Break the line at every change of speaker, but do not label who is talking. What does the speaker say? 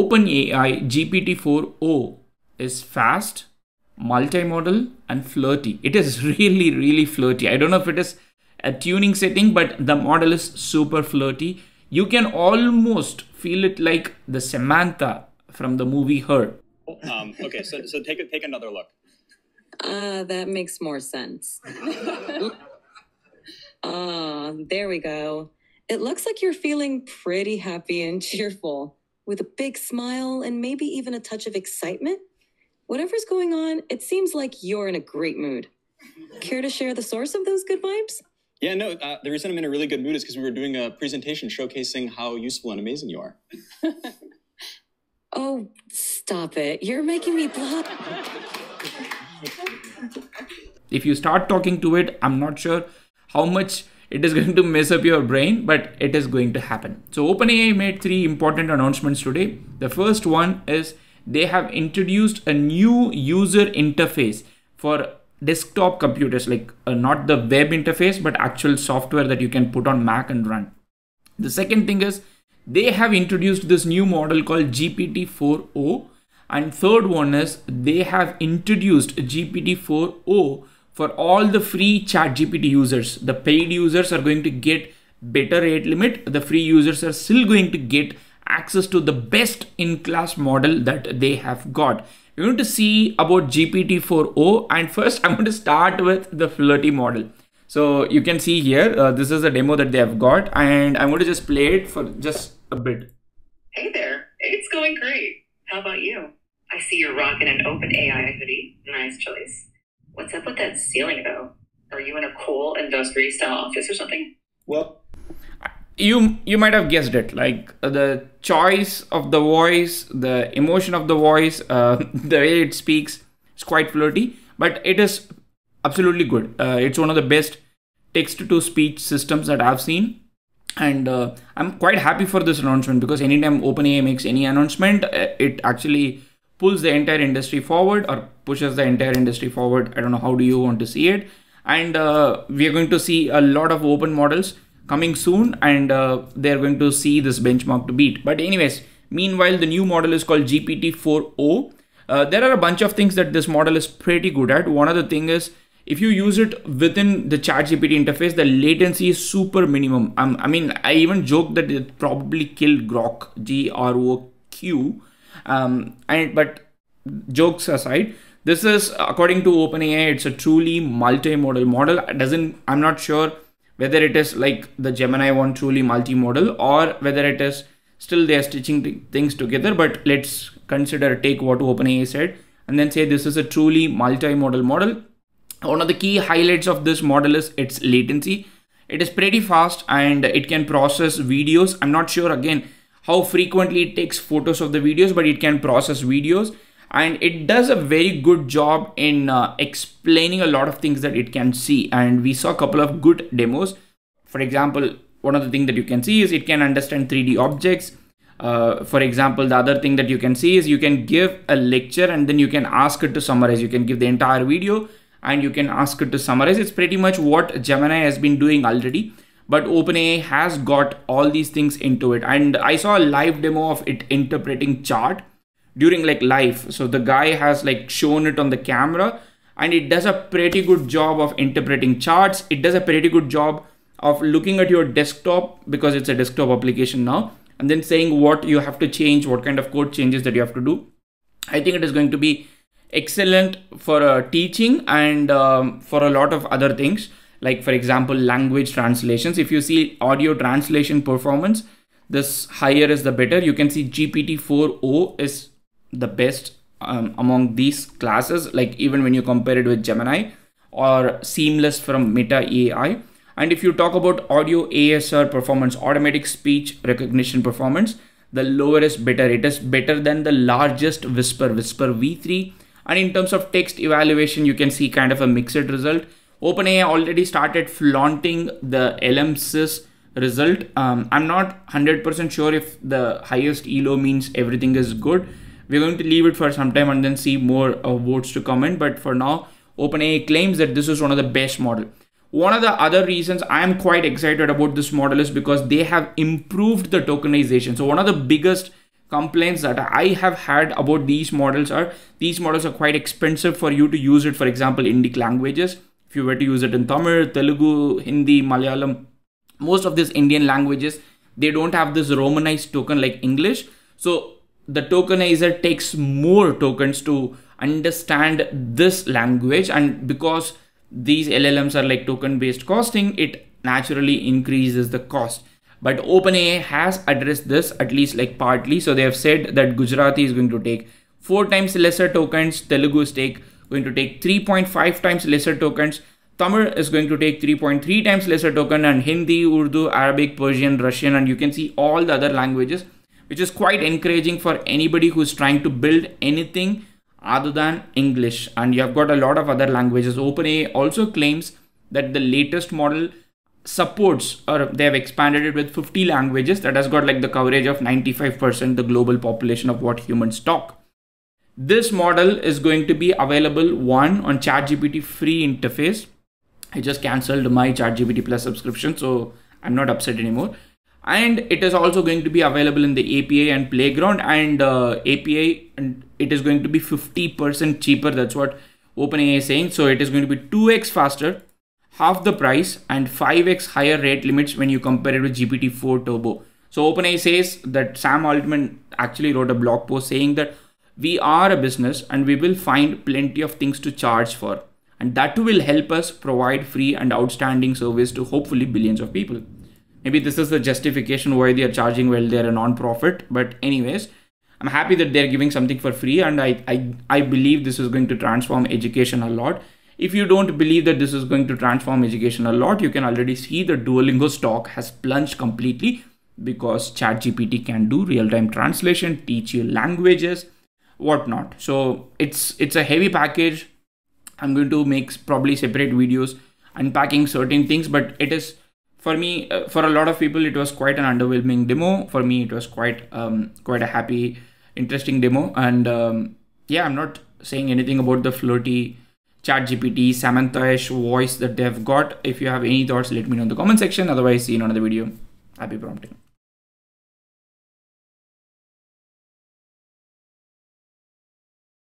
OpenAI GPT-4o is fast, multimodal, and flirty. It is really, really flirty. I don't know if it is a tuning setting, but the model is super flirty. You can almost feel it like the Samantha from the movie Her.
Um, okay, so, so take, a, take another look.
Uh, that makes more sense. Ah, there we go. It looks like you're feeling pretty happy and cheerful, with a big smile and maybe even a touch of excitement. Whatever's going on, it seems like you're in a great mood. Care to share the source of those good vibes?
Yeah, no, uh, the reason I'm in a really good mood is because we were doing a presentation showcasing how useful and amazing you are.
Oh, stop it. You're making me blush.
If you start talking to it, I'm not sure how much it is going to mess up your brain, but it is going to happen. So, OpenAI made three important announcements today. The first one is they have introduced a new user interface for desktop computers, like uh, not the web interface, but actual software that you can put on Mac and run. The second thing is they have introduced this new model called GPT-4o. And third one is they have introduced GPT-4o for all the free chat GPT users. The paid users are going to get better rate limit. The free users are still going to get access to the best in class model that they have got. We're going to see about GPT-4o and first I'm going to start with the flirty model. So you can see here, uh, this is a demo that they have got and I'm going to just play it for just a bit.
Hey there, it's going great. How about you? I see you're rocking an open AI hoodie. Nice choice. What's up with that ceiling though? Are you in a cool industry style office or something?
Well,
you you might have guessed it like uh, the choice of the voice the emotion of the voice uh, the way it speaks is quite flirty but it is absolutely good uh, it's one of the best text to speech systems that i've seen and uh, i'm quite happy for this announcement because anytime openai makes any announcement uh, it actually pulls the entire industry forward or pushes the entire industry forward i don't know how do you want to see it and uh, we are going to see a lot of open models coming soon and uh, they're going to see this benchmark to beat but anyways meanwhile the new model is called gpt-4o uh, there are a bunch of things that this model is pretty good at one of the thing is if you use it within the ChatGPT interface, the latency is super minimum. Um, I mean, I even joke that it probably killed Groq, G R O Q. Um, and but jokes aside, this is according to OpenAI, it's a truly multimodal model. It doesn't I'm not sure whether it is like the Gemini one truly multimodal or whether it is still they are stitching things together. But let's consider take what OpenAI said and then say this is a truly multimodal model one of the key highlights of this model is its latency. It is pretty fast and it can process videos. I'm not sure again how frequently it takes photos of the videos, but it can process videos and it does a very good job in uh, explaining a lot of things that it can see. And we saw a couple of good demos. For example, one of the things that you can see is it can understand 3D objects. Uh, for example, the other thing that you can see is you can give a lecture and then you can ask it to summarize. You can give the entire video and you can ask it to summarize. It's pretty much what Gemini has been doing already, but OpenAI has got all these things into it. And I saw a live demo of it interpreting chart during like live. So the guy has like shown it on the camera and it does a pretty good job of interpreting charts. It does a pretty good job of looking at your desktop because it's a desktop application now and then saying what you have to change, what kind of code changes that you have to do. I think it is going to be excellent for uh, teaching and um, for a lot of other things like for example language translations. If you see audio translation performance this higher is the better. You can see gpt-4o is the best um, among these classes like even when you compare it with gemini or seamless from meta ai and if you talk about audio asr performance automatic speech recognition performance the lower is better. It is better than the largest whisper whisper v3 and in terms of text evaluation, you can see kind of a mixed result. OpenAI already started flaunting the LMSYS result. Um, I'm not 100% sure if the highest ELO means everything is good. We're going to leave it for some time and then see more uh, votes to come in. But for now, OpenAI claims that this is one of the best model. One of the other reasons I am quite excited about this model is because they have improved the tokenization. So one of the biggest complaints that I have had about these models are these models are quite expensive for you to use it. For example, Indic languages. If you were to use it in Tamil, Telugu, Hindi, Malayalam, most of these Indian languages, they don't have this romanized token like English. So the tokenizer takes more tokens to understand this language. And because these LLMs are like token based costing, it naturally increases the cost. But OpenAI has addressed this at least like partly. So they have said that Gujarati is going to take four times lesser tokens, Telugu is take going to take 3.5 times lesser tokens, Tamil is going to take 3.3 times lesser token, and Hindi, Urdu, Arabic, Persian, Russian, and you can see all the other languages, which is quite encouraging for anybody who's trying to build anything other than English. And you have got a lot of other languages. OpenAI also claims that the latest model supports or they have expanded it with 50 languages that has got like the coverage of 95% the global population of what humans talk this model is going to be available one on ChatGPT free interface. I just cancelled my ChatGPT Plus subscription, so I'm not upset anymore. And it is also going to be available in the API and Playground and uh, API, and it is going to be 50% cheaper. That's what OpenAI is saying. So it is going to be 2x faster, half the price, and 5x higher rate limits when you compare it with GPT-4 Turbo. So OpenAI says that Sam Altman actually wrote a blog post saying that we are a business and we will find plenty of things to charge for. And that will help us provide free and outstanding service to hopefully billions of people. Maybe this is the justification why they are charging while they're a non-profit. But anyways, I'm happy that they're giving something for free and I, I, I believe this is going to transform education a lot. If you don't believe that this is going to transform education a lot, you can already see the Duolingo stock has plunged completely because ChatGPT can do real-time translation, teach you languages, whatnot so it's it's a heavy package. I'm going to make probably separate videos unpacking certain things but it is for me uh, for a lot of people it was quite an underwhelming demo. For me it was quite um, quite a happy interesting demo. And um, yeah i'm not saying anything about the flirty chat gpt samantha-ish voice that they've got. If you have any thoughts let me know in the comment section. Otherwise see you in another video. Happy prompting